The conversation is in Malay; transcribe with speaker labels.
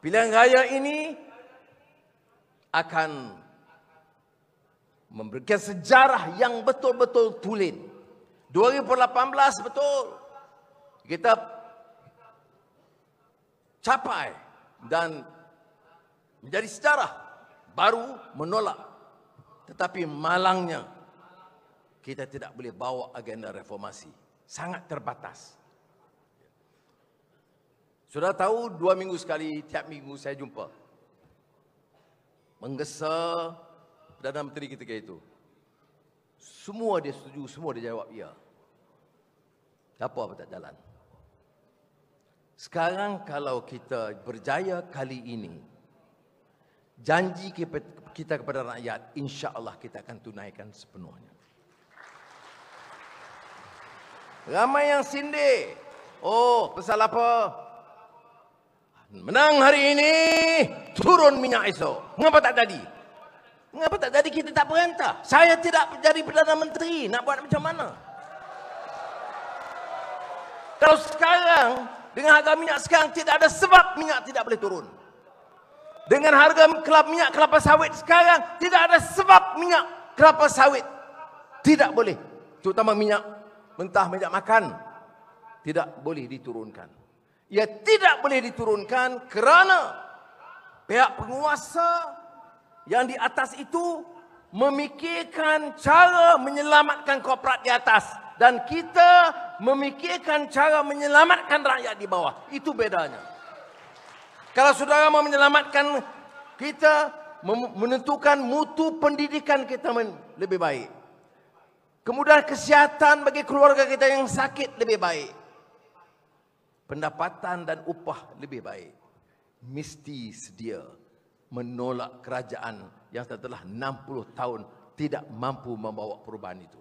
Speaker 1: Pilihan raya ini akan memberikan sejarah yang betul-betul tulen. 2018 betul. Kita capai dan menjadi sejarah baru menolak. Tetapi malangnya kita tidak boleh bawa agenda reformasi. Sangat terbatas. Sudah tahu dua minggu sekali, tiap minggu saya jumpa. Menggesa Perdana Menteri ketika itu. Semua dia setuju, semua dia jawab ya. Apa apa tak jalan. Sekarang kalau kita berjaya kali ini, janji kita kepada rakyat, insya Allah kita akan tunaikan sepenuhnya. Ramai yang sindir. Oh, pasal apa? Menang hari ini, turun minyak esok. Mengapa tak jadi? Mengapa tak jadi kita tak perintah? Saya tidak jadi Perdana Menteri. Nak buat macam mana? Kalau sekarang, dengan harga minyak sekarang, tidak ada sebab minyak tidak boleh turun. Dengan harga kelapa minyak kelapa sawit sekarang, tidak ada sebab minyak kelapa sawit tidak boleh. Terutama minyak mentah, minyak makan. Tidak boleh diturunkan ia tidak boleh diturunkan kerana pihak penguasa yang di atas itu memikirkan cara menyelamatkan korporat di atas dan kita memikirkan cara menyelamatkan rakyat di bawah. Itu bedanya. Kalau saudara mau menyelamatkan kita menentukan mutu pendidikan kita lebih baik. Kemudian kesihatan bagi keluarga kita yang sakit lebih baik pendapatan dan upah lebih baik. Mesti sedia menolak kerajaan yang setelah 60 tahun tidak mampu membawa perubahan itu.